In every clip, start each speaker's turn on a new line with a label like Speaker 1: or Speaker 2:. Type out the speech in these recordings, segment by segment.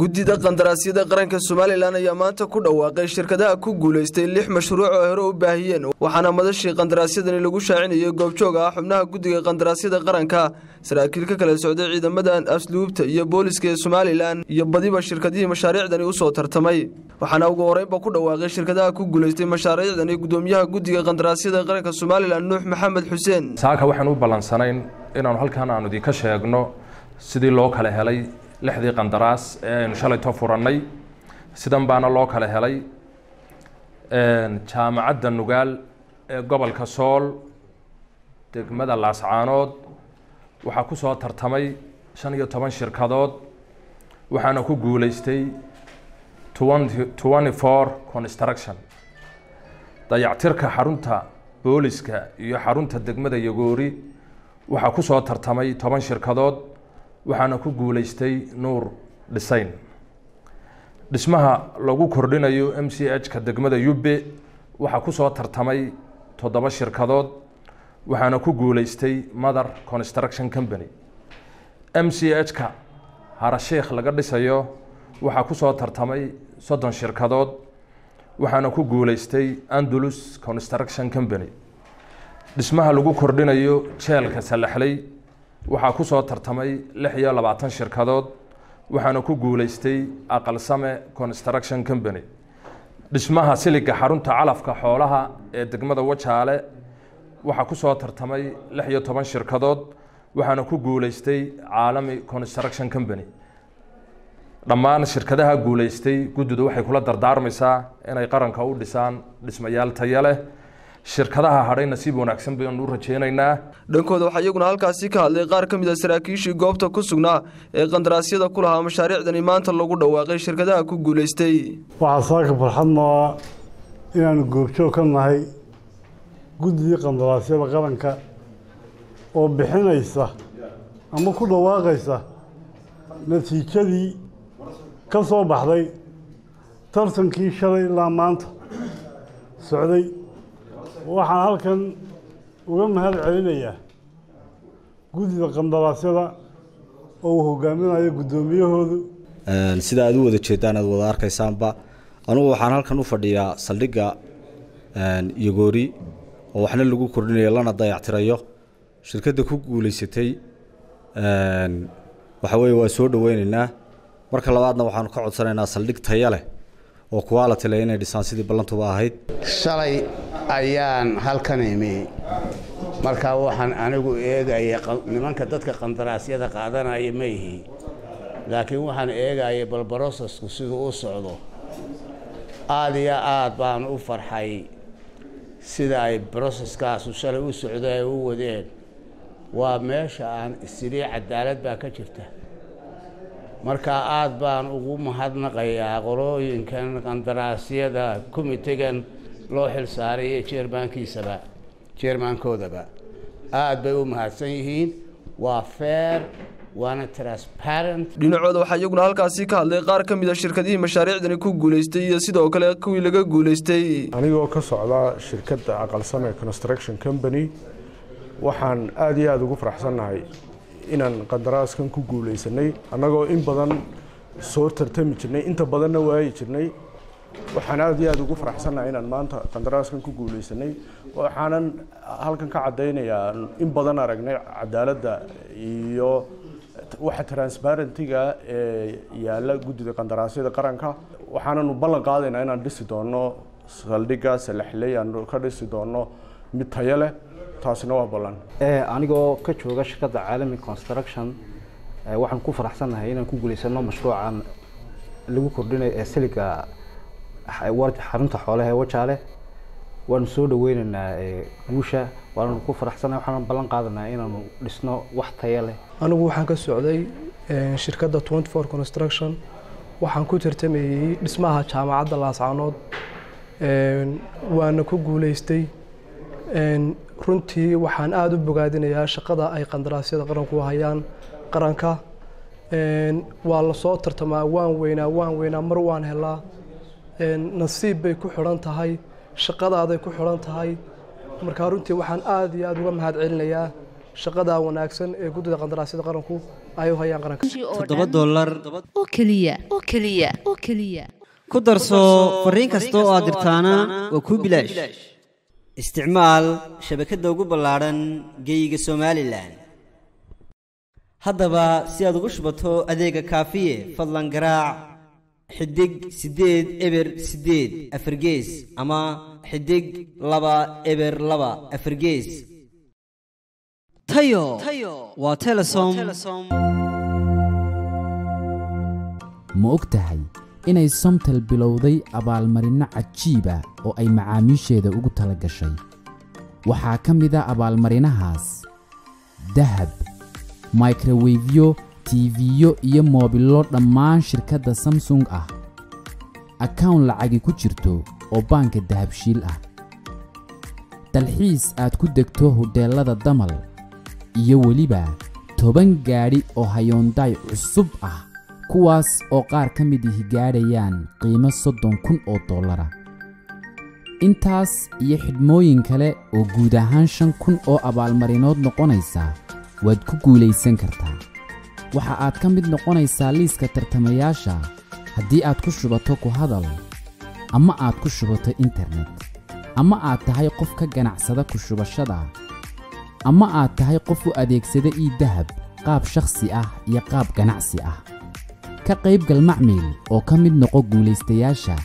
Speaker 1: guddida qandaraasyada qaranka somalilan ayaa maanta ku dhawaaqay shirkadaha ku guulaystay lix mashruuc oo hore u baahiyeen waxaana madashii qandaraasyadani lagu shaacinayay goobjoog ah xubnaha guddiga qandaraasyada qaranka saraakiil ka kala socday ciidamada asluubta iyo booliska ee somalilan iyo badiba shirkadihii mashaariicdani u soo tartamay. Waxaana ugu horeynba ku dhawaaqay shirkadaha ku guulaystay mashaariicdani gudoomiyaha guddiga qandaraasyada qaranka somalilan nuux maxamed xuseen.
Speaker 2: Saaka waxaan u ballansanayn inaanu halkan aanu idinka sheegno sidii loo kala helay lixdii qandaraas ee aynu shalayto furannay sidan baana loo kala helay. Jaamacadda nugaal ee gobolka sool degmada laascaanood waxaa ku soo tartamay shan iyo toban shirkadood waxaana ku guulaystay twenty four construction. Dayactirka xarunta booliska iyo xarunta degmada yagoori waxaa ku soo tartamay toban shirkadood waxaana ku guulaystay nuur dhisayn dhismaha lagu kordhinayo m c h ka degmada yubbe waxaa ku soo tartamay toddoba shirkadood waxaana ku guulaystay mother construction company. M c h ka harasheikh laga dhisayo waxaa ku soo tartamay soddon shirkadood waxaana ku guulaystay andalus construction company. Dhismaha lagu kordhinayo jeelka salaxley waxaa ku soo tartamay lix iyo labaatan shirkadood waxaana ku guulaystay aqalsame construction company. Dhismaha siliga xarunta calafka xoolaha ee degmada wajaale waxaa ku soo tartamay lix iyo toban shirkadood waxaana ku guulaystay caalami construction company. Dhammaan shirkadaha guulaystay guddidu waxay kula dardaarmaysaa inay qaranka u dhisaan dhismayaal taya leh shirkadaha hadhay nasiib wanaagsan baynu u rajeynaynaa
Speaker 1: dhankooda waxaa iyaguna halkaasi ka hadlay qaar ka mid a saraakiishii goobta ku sugnaa ee qandaraasyada ku lahaa mashaariicdani maanta lagu dhawaaqay shirkadaha ku guulaystay
Speaker 3: waxaa saaka farxad nooa inaanu goobjoog ka nahay guddigii qandaraasyada qaranka oo bixinaysa ama ku dhawaaqaysa natiijadii ka soo baxday tartankii shalay ilaa maanta socday waxaan halkan uga mahad celinayaa guddida qandaraasyada oo uu hogaaminayo guddoomiyahoodu
Speaker 4: sida aad u wada jeedaan aad wada arkaysaanba anugu waxaan halkan u fadhiyaa saldhigga yogoori oo waxna lagu kordhinayo lana dayactirayo. Shirkadda ku guulaysatay waxa weeye waa soo dhoweynaynaa. Marka labaadna waxaanu ka codsanaynaa saldhig taya leh oo leh inay dhisaan sidii ballantuba ahayd.
Speaker 5: Shalay ayaan halkan imi. Markaa waxaan anigu eegaya nimanka dadka qandaraasyada qaadanaya ma ihi. Laakiin waxaan eegaya bal brosesku siduu u socdo. Aada iyo aad baan u farxay sida ay broseskaasu shalay u socdo ay u wadeen. Waa meesha aan isidii cadaalad baa ka jirta. Markaa aada baan ugu mahadnaqayaa qolooyinkan qandaraasyada komitegan loo xil saaray iyo jeermaankiisaba. Jeermaankoodaba aada bay u mahadsan yihiin waa fair waana transparent.
Speaker 1: Dhinacooda waxaa iyaguna halkaasi ka hadlay qaar ka mid a shirkadihii mashaariicdani ku guulaystay iyo sidoo kale kuwii laga guulaystay
Speaker 6: anigoo ka socda shirkadda aqalsame construction company waxaan aada iyo aada ugu faraxsannahay inaan qandaraaskan ku guulaysanay annagoo in badan soo tartami jirnay inta badanna waayi jirnay waxaan aada iyo aada ugu faraxsannahay inaan maanta qandaraaskan ku guulaysanay waxaanan halkan ka caddaynayaa in badan aragnay cadaaladda iyo waxa transparentiga ee yaalla guddida qandaraasyada qaranka. Waxaananu ballan qaadaynaa inaan dhisi doono saldhigga salaxley aanu ka dhisi doono mid tayo leh. Taasina waa ballan.
Speaker 7: Anigoo ka jooga shirkadda caalami construction waxaan ku faraxsannahay inaan ku guulaysano mashruucan lagu kordhinayo ee siliga xarunta xoolaha ee wajaale. Waanu soo dhaweynaynaa guusha. Waanu ku faraxsannahay waxaan ballan qaadanaa inaanu dhisno wax taya leh.
Speaker 8: Anigu waxaan ka socday shirkadda twenty four construction. Waxaan ku tartamayey dhismaha jaamacadda laascaanood waana ku guulaystay runtii waxaan aada u bogaadinayaa shaqada ay qandaraasyada qaranku hayaan. Qaranka waa la soo tartamaa waan weynaa waan weynaa mar waan helaa nasiib bay ku xidhan tahay shaqadaaday ku xidhan tahay. Markaa runtii waxaan aada iyo aada uga mahad celinayaa shaqada wanaagsan ee guddida qandaraasyada qaranku ay u hayaan qaranka.
Speaker 9: Dollar.
Speaker 10: Oo keliya oo keliya oo keliya.
Speaker 9: Ku darso fariin kasta oo aad dirtaana waa kuu bilaash. Isticmaal shabakadda ugu ballaadhan geeyiga somalilan haddaba si aad ugu shubato adeega kaafiye fadlan garaac xidig siddeed eber siddeed afargees ama xidig laba eber laba afargees tayo. Waa telesom.
Speaker 11: Ma og tahay inay somtel bilowday abaalmarinno cajiiba oo ay macaamiisheeda ugu tala gashay? Waxaa ka mid a abaalmarinahaas dahab microwefyo tiifiyo iyo moobillo dhammaan shirkadda samsung ah. Akawn lacagi ku jirto oo baanka dahabshiil ah. Dalxiis aad ku degto hodheellada damal iyo weliba toban gaadhi oo hayoondaay cusub ah kuwaas oo qaar ka mid ihi gaadhayaan qiimo soddon kun oo dollara intaas iyo xidhmooyin kale oo guud ahaan shan kun oo abaalmarinood noqonaysa waad ku guulaysan kartaa waxa aad ka mid noqonaysaa liiska tartamayaasha. Haddii aad ku shubato ku hadal ama aad ku shubato internet ama aad tahay qof ka ganacsada ku shubashada ama aad tahay qof u adeegsada ii dahab qaab shakhsi ah iyo qaab ganacsi ah. Ka qaybgal macmiil oo ka mid noqo guulaystayaasha.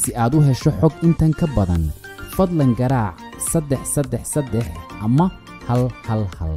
Speaker 11: Si aad u hesho xog intan ka badan fadlan garaac saddex saddex saddex ama hal hal hal